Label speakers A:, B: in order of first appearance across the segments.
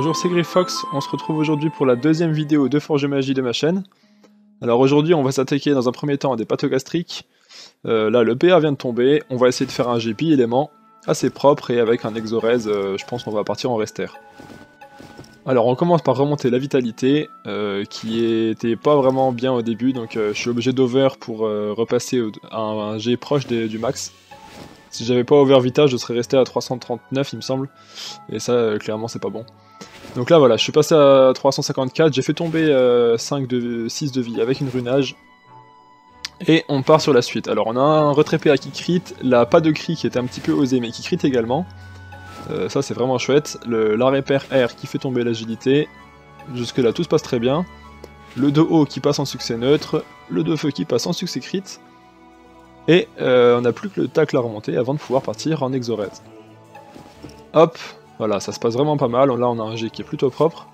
A: Bonjour, c'est Griffox, on se retrouve aujourd'hui pour la deuxième vidéo de Forge Magie de ma chaîne. Alors aujourd'hui on va s'attaquer dans un premier temps à des pathogastriques. Euh, là le PA vient de tomber, on va essayer de faire un GP élément assez propre et avec un exorez, euh, je pense qu'on va partir en rester. Alors on commence par remonter la vitalité, euh, qui était pas vraiment bien au début, donc je suis obligé d'over pour repasser à un, G proche du max. Si j'avais pas over vita, je serais resté à 339 il me semble, et ça clairement c'est pas bon. Donc là voilà, je suis passé à 354, j'ai fait tomber 5 de, 6 de vie avec une runage. Et on part sur la suite. Alors on a un retrait PA qui crit, la pas de cri qui était un petit peu osé mais qui crit également. Euh, ça c'est vraiment chouette. Le, l'arrêt pair R qui fait tomber l'agilité. Jusque là tout se passe très bien. Le 2 haut qui passe en succès neutre. Le 2 feu qui passe en succès crit. Et euh, on n'a plus que le tacle à remonter avant de pouvoir partir en exorez. Hop, voilà, ça se passe vraiment pas mal. Là, on a un G qui est plutôt propre.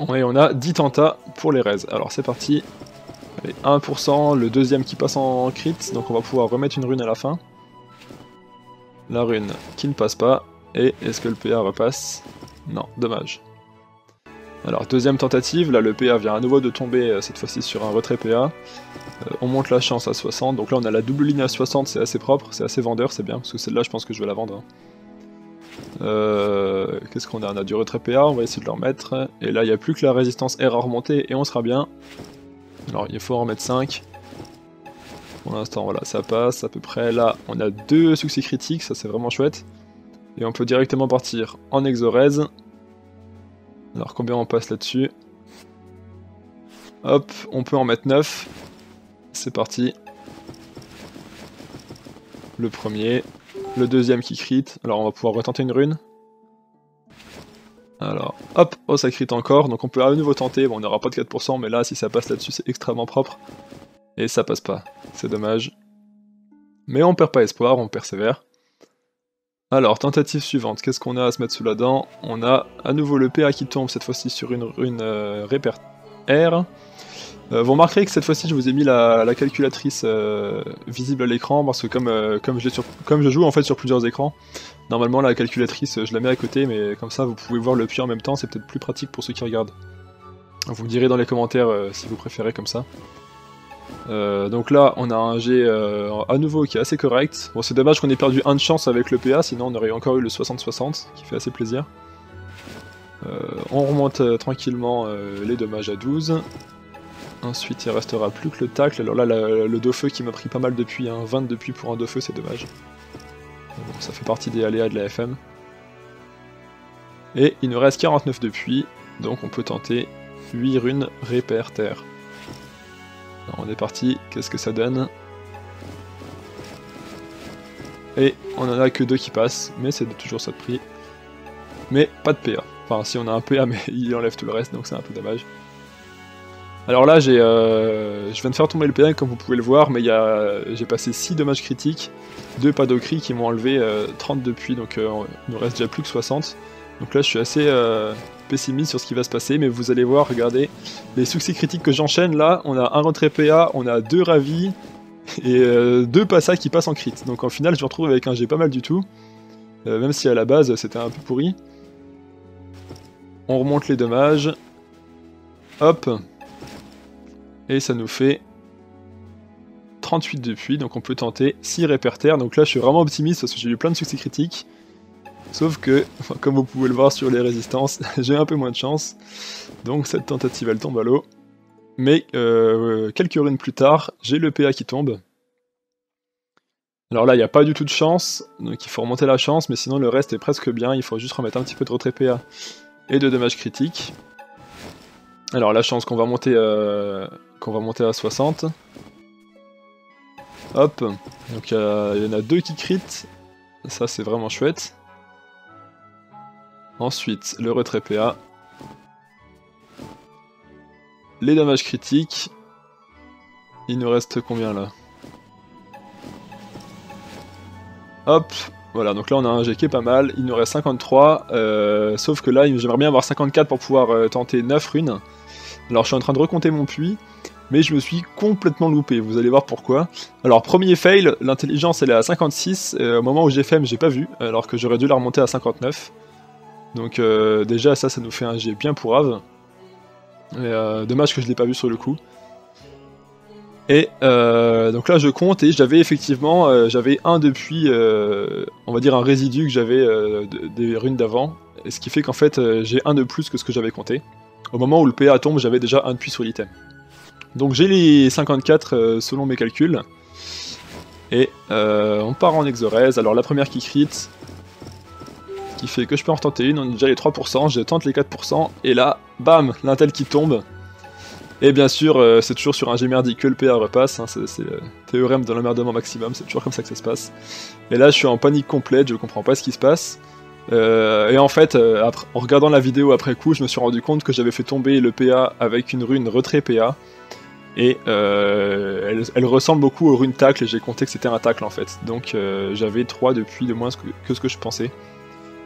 A: Et on a 10 tentas pour les raises. Alors, c'est parti. Allez, 1%, le deuxième qui passe en crit, donc on va pouvoir remettre une rune à la fin. La rune qui ne passe pas. Et est-ce que le PA repasse? Non, dommage. Alors, deuxième tentative, là le PA vient à nouveau de tomber, euh, cette fois-ci sur un retrait PA. Euh, on monte la chance à 60, donc là on a la double ligne à 60, c'est assez propre, c'est assez vendeur, c'est bien, parce que celle-là je pense que je vais la vendre. Hein. Euh, Qu'est-ce qu'on a? On a du retrait PA, on va essayer de le remettre. Et là, il n'y a plus que la résistance R à remonter et on sera bien. Alors, il faut en remettre 5. Pour l'instant, voilà, ça passe à peu près. Là, on a deux succès critiques, ça c'est vraiment chouette. Et on peut directement partir en exorez. Alors, combien on passe là-dessus Hop, on peut en mettre 9. C'est parti. Le premier, le deuxième qui crit. Alors on va pouvoir retenter une rune. Alors, hop, oh ça crit encore, donc on peut à nouveau tenter, bon on n'aura pas de 4%, mais là si ça passe là-dessus c'est extrêmement propre. Et ça passe pas, c'est dommage. Mais on perd pas espoir, on persévère. Alors, tentative suivante, qu'est-ce qu'on a à se mettre sous la dent? On a à nouveau le PA qui tombe, cette fois-ci sur une rune euh. Euh, vous remarquerez que cette fois-ci je vous ai mis la, calculatrice euh, visible à l'écran parce que comme, euh, comme, je joue en fait sur plusieurs écrans, normalement la calculatrice je la mets à côté mais comme ça vous pouvez voir le puits en même temps, c'est peut-être plus pratique pour ceux qui regardent. Vous me direz dans les commentaires si vous préférez comme ça. Donc là on a un G à nouveau qui est assez correct. Bon c'est dommage qu'on ait perdu un de chance avec le PA, sinon on aurait encore eu le 60-60 qui fait assez plaisir. on remonte tranquillement les dommages à 12. Ensuite, il restera plus que le tacle. Alors là, le dos feu qui m'a pris pas mal depuis, hein. 20 depuis pour un dos feu, c'est dommage. ça fait partie des aléas de la FM. Et il nous reste 49 depuis, donc on peut tenter 8 runes répère terre. On est parti, qu'est-ce que ça donne? Et on en a que deux qui passent, mais c'est toujours ça de prix. Mais pas de PA. Enfin, si on a un PA, mais il enlève tout le reste, donc c'est un peu dommage. Alors là, j'ai, euh, je viens de faire tomber le PA comme vous pouvez le voir, mais j'ai passé 6 dommages critiques, 2 padocris qui m'ont enlevé 30 euh, depuis, donc euh, il nous reste déjà plus que 60. Donc là, je suis assez pessimiste sur ce qui va se passer, mais vous allez voir, regardez, les succès critiques que j'enchaîne là, on a un retrait PA, on a deux ravis, et deux passages qui passent en crit. Donc en final, je me retrouve avec un G pas mal du tout, même si à la base c'était un peu pourri. On remonte les dommages. Hop, et ça nous fait 38 depuis, donc on peut tenter 6 répertaires. Donc là, je suis vraiment optimiste parce que j'ai eu plein de succès critiques. Sauf que, comme vous pouvez le voir sur les résistances, j'ai un peu moins de chance. Donc cette tentative, elle tombe à l'eau. Mais euh, quelques runes plus tard, j'ai le PA qui tombe. Alors là, il n'y a pas du tout de chance, donc il faut remonter la chance, mais sinon le reste est presque bien. Il faut juste remettre un petit peu de retrait PA et de dommages critiques. Alors la chance qu'on va monter euh, qu'on va monter à 60. Hop, donc il y en a deux qui crit, ça c'est vraiment chouette. Ensuite, le retrait PA. Les dommages critiques. Il nous reste combien là? Hop, voilà, donc là on a un G qui est pas mal, il nous reste 53, euh, sauf que là j'aimerais bien avoir 54 pour pouvoir euh, tenter 9 runes. Alors je suis en train de recompter mon puits, mais je me suis complètement loupé, vous allez voir pourquoi. Alors premier fail, l'intelligence elle est à 56, au moment où j'ai fait j'ai pas vu, alors que j'aurais dû la remonter à 59. Donc euh, déjà ça, ça nous fait un G bien pourrave. Euh, dommage que je l'ai pas vu sur le coup. Et euh, donc là je compte et j'avais effectivement, j'avais un depuis, on va dire un résidu que j'avais des runes d'avant. Ce qui fait qu'en fait j'ai un de plus que ce que j'avais compté. Au moment où le PA tombe, j'avais déjà un depuis sur l'item. Donc j'ai les 54 selon mes calculs. Et on part en exorèse. Alors la première qui crit, qui fait que je peux en tenter une, on est déjà les 3%, je tente les 4%, et là, bam, l'intel qui tombe. Et bien sûr, euh, c'est toujours sur un Gmerdi que le PA repasse, hein, c'est le théorème de l'emmerdement maximum, c'est toujours comme ça que ça se passe. Et là, je suis en panique complète, je comprends pas ce qui se passe. Euh, et en fait, euh, en regardant la vidéo après coup, je me suis rendu compte que j'avais fait tomber le PA avec une rune retrait PA. Et elle, ressemble beaucoup aux runes tacle, et j'ai compté que c'était un tacle en fait. Donc j'avais 3 depuis de moins que ce que je pensais.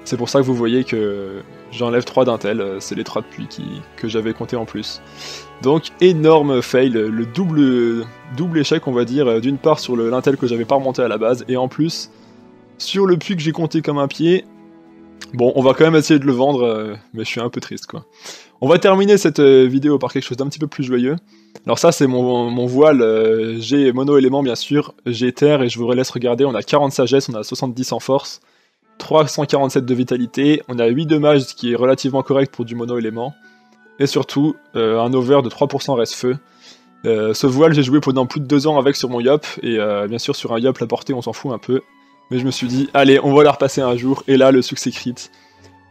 A: C'est pour ça que vous voyez que j'enlève 3 d'intel, euh, c'est les 3 depuis qui, que j'avais compté en plus. Donc énorme fail, le double, double échec on va dire, euh, d'une part sur l'intel que j'avais pas remonté à la base, et en plus sur le puits que j'ai compté comme un pied, bon on va quand même essayer de le vendre, euh, mais je suis un peu triste quoi. On va terminer cette vidéo par quelque chose d'un petit peu plus joyeux. Alors ça c'est mon, mon, voile, j'ai mono élément bien sûr, j'ai terre et je vous laisse regarder, on a 40 sagesse, on a 70 en force. 347 de vitalité, on a 8 dommages, ce qui est relativement correct pour du mono-élément, et surtout euh, un over de 3% reste feu. Euh, ce voile, j'ai joué pendant plus de 2 ans avec sur mon Yop, et euh, bien sûr sur un Yop, la portée, on s'en fout un peu, mais je me suis dit, allez, on va la repasser un jour, et là, le succès crit.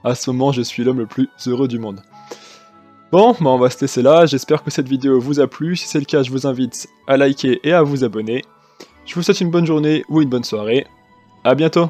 A: À ce moment, je suis l'homme le plus heureux du monde. Bon, bah on va se laisser là, j'espère que cette vidéo vous a plu, si c'est le cas, je vous invite à liker et à vous abonner. Je vous souhaite une bonne journée ou une bonne soirée, à bientôt